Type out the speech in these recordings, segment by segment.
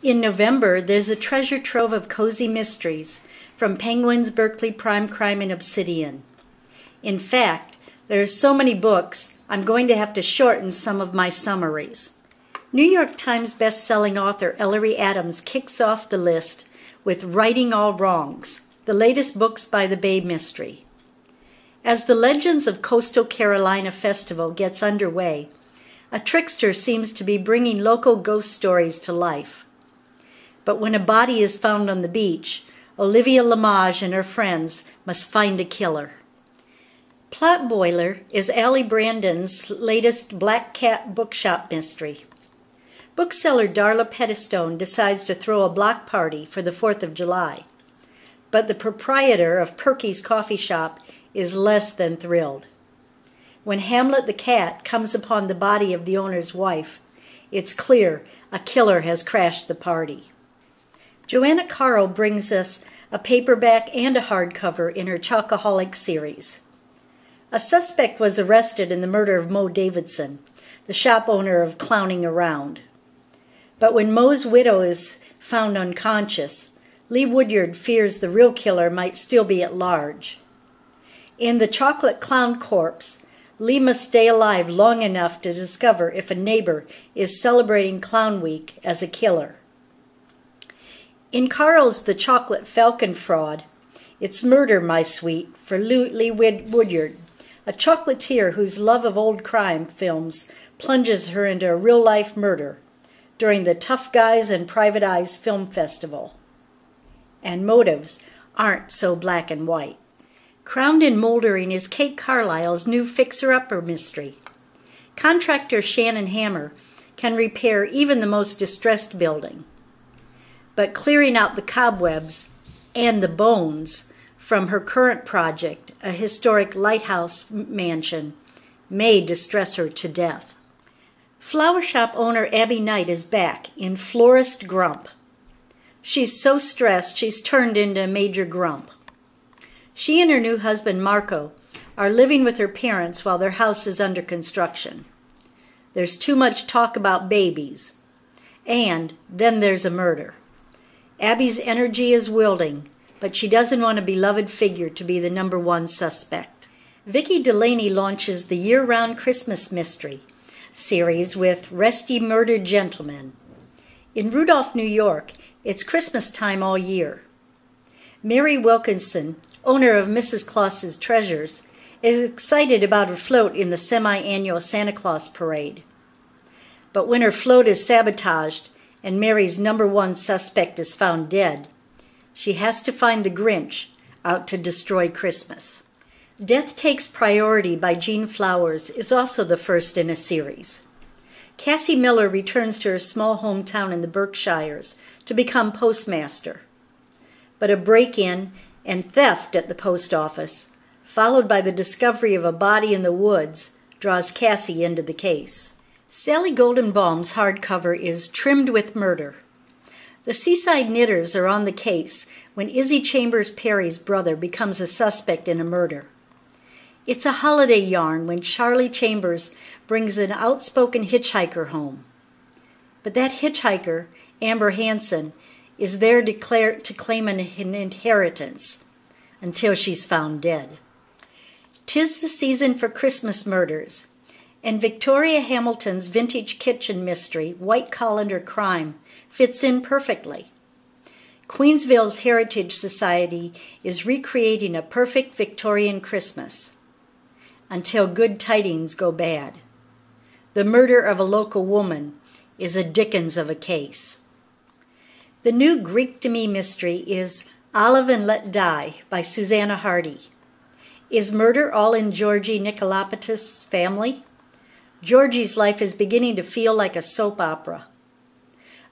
In November, there's a treasure trove of cozy mysteries from Penguin's Berkley Prime Crime and Obsidian. In fact, there's so many books, I'm going to have to shorten some of my summaries. New York Times best-selling author Ellery Adams kicks off the list with Writing All Wrongs, the latest books by the Bay Mystery. As the Legends of Coastal Carolina Festival gets underway, a trickster seems to be bringing local ghost stories to life. But when a body is found on the beach, Olivia Limoges and her friends must find a killer. Plot Boiler is Ali Brandon's latest Black Cat bookshop mystery. Bookseller Darla Pettistone decides to throw a block party for the 4th of July, but the proprietor of Perky's coffee shop is less than thrilled. When Hamlet the cat comes upon the body of the owner's wife, it's clear a killer has crashed the party. Joanna Carl brings us a paperback and a hardcover in her Chocoholic series. A suspect was arrested in the murder of Moe Davidson, the shop owner of Clowning Around. But when Moe's widow is found unconscious, Lee Woodyard fears the real killer might still be at large. In The Chocolate Clown Corpse, Lee must stay alive long enough to discover if a neighbor is celebrating Clown Week as a killer. In Carl's The Chocolate Falcon Fraud, it's murder, my sweet, for Lee Woodyard, a chocolatier whose love of old crime films plunges her into a real life murder during the Tough Guys and Private Eyes Film Festival. And motives aren't so black and white. Crowned and Moldering is Kate Carlisle's new fixer upper mystery. Contractor Shannon Hammer can repair even the most distressed building but clearing out the cobwebs and the bones from her current project, a historic lighthouse mansion, may distress her to death. Flower shop owner Abby Knight is back in Florist Grump. She's so stressed she's turned into a major grump. She and her new husband Marco are living with her parents while their house is under construction. There's too much talk about babies. And then there's a murder. Abby's energy is wielding, but she doesn't want a beloved figure to be the number one suspect. Vicki Delany launches the year-round Christmas mystery series with Rest Ye Murdered Gentlemen. In Rudolph, New York, it's Christmas time all year. Merry Wilkinson, owner of Mrs. Claus's Treasures, is excited about her float in the semi-annual Santa Claus parade. But when her float is sabotaged, and Merry's number one suspect is found dead, she has to find the Grinch out to destroy Christmas. Death Takes Priority by Jean Flowers is also the first in a series. Cassie Miller returns to her small hometown in the Berkshires to become postmaster. But a break in and theft at the post office, followed by the discovery of a body in the woods, draws Cassie into the case. Sally Goldenbaum's hardcover is Trimmed with Murder. The Seaside Knitters are on the case when Izzy Chambers Perry's brother becomes a suspect in a murder. It's a holiday yarn when Charlie Chambers brings an outspoken hitchhiker home. But that hitchhiker, Amber Hanson, is there declare, to claim an inheritance until she's found dead. Tis the season for Christmas murders, and Victoria Hamilton's vintage kitchen mystery, White Colander Crime, fits in perfectly. Queensville's Heritage Society is recreating a perfect Victorian Christmas until good tidings go bad. The murder of a local woman is a Dickens of a case. The new Greek to me mystery is Olive and Let Die by Susannah Hardy. Is murder all in Georgie Nikolopoulos' family? Georgie's life is beginning to feel like a soap opera.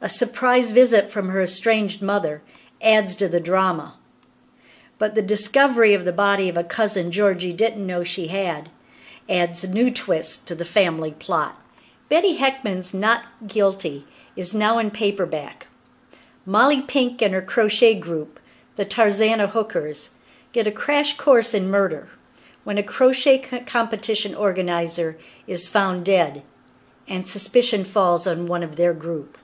A surprise visit from her estranged mother adds to the drama. But the discovery of the body of a cousin Georgie didn't know she had adds a new twist to the family plot. Betty Hechtman's Knot Guilty is now in paperback. Molly Pink and her crochet group, the Tarzana Hookers, get a crash course in murder when a crochet competition organizer is found dead and suspicion falls on one of their group.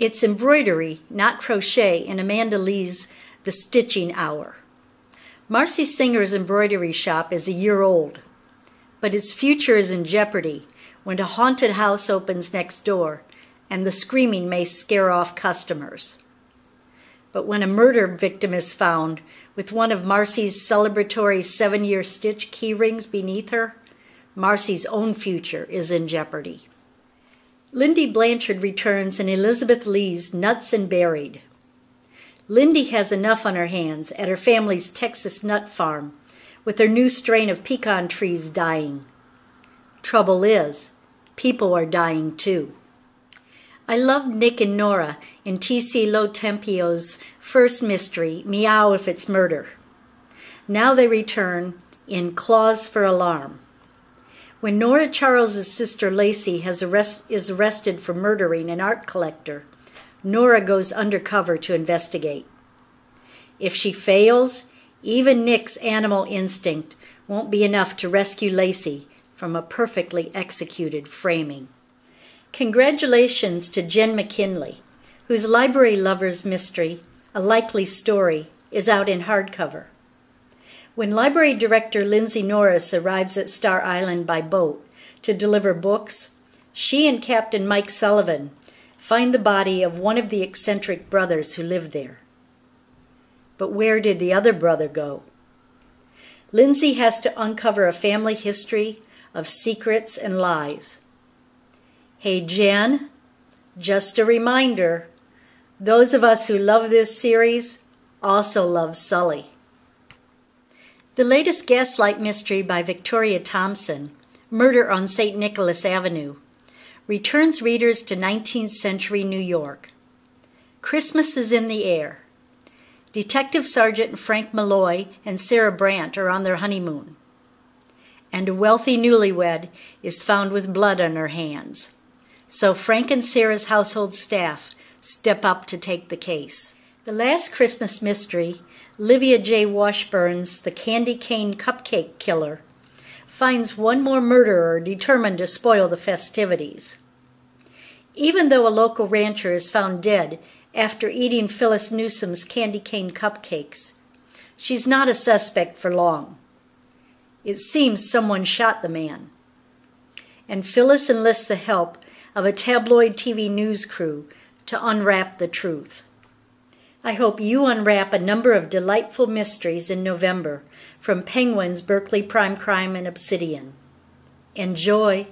It's embroidery, not crochet, in Amanda Lee's The Stitching Hour. Marcy Singer's embroidery shop is a year old, but its future is in jeopardy when a haunted house opens next door and the screaming may scare off customers. But when a murder victim is found with one of Marcy's celebratory seven year stitch key rings beneath her, Marcy's own future is in jeopardy. Lindy Blanchard returns in Elizabeth Lee's Nuts and Buried. Lindy has enough on her hands at her family's Texas nut farm with her new strain of pecan trees dying. Trouble is, people are dying too. I loved Nick and Nora in T.C. Lotempio's first mystery, Meow If It's Murder. Now they return in Claws for Alarm. When Nora Charles's sister Lacey has arrest, is arrested for murdering an art collector, Nora goes undercover to investigate. If she fails, even Nick's animal instinct won't be enough to rescue Lacey from a perfectly executed framing. Congratulations to Jenn McKinlay, whose Library Lovers mystery, A Likely Story, is out in hardcover. When Library Director Lindsey Norris arrives at Star Island by boat to deliver books, she and Captain Mike Sullivan find the body of one of the eccentric brothers who lived there. But where did the other brother go? Lindsey has to uncover a family history of secrets and lies Hey, Jenn, just a reminder those of us who love this series also love Sully. The latest Gaslight mystery by Victoria Thompson, Murder on St. Nicholas Avenue, returns readers to 19th century New York. Christmas is in the air. Detective Sergeant Frank Malloy and Sarah Brandt are on their honeymoon. And a wealthy newlywed is found with blood on her hands. So Frank and Sarah's household staff step up to take the case. The last Christmas mystery, Livia J. Washburn's The Candy Cane Cupcake Killer, finds one more murderer determined to spoil the festivities. Even though a local rancher is found dead after eating Phyllis Newsom's candy cane cupcakes, she's not a suspect for long. It seems someone shot the man. And Phyllis enlists the help of a tabloid TV news crew to unwrap the truth. I hope you unwrap a number of delightful mysteries in November from Penguin's Berkley Prime Crime and Obsidian. Enjoy!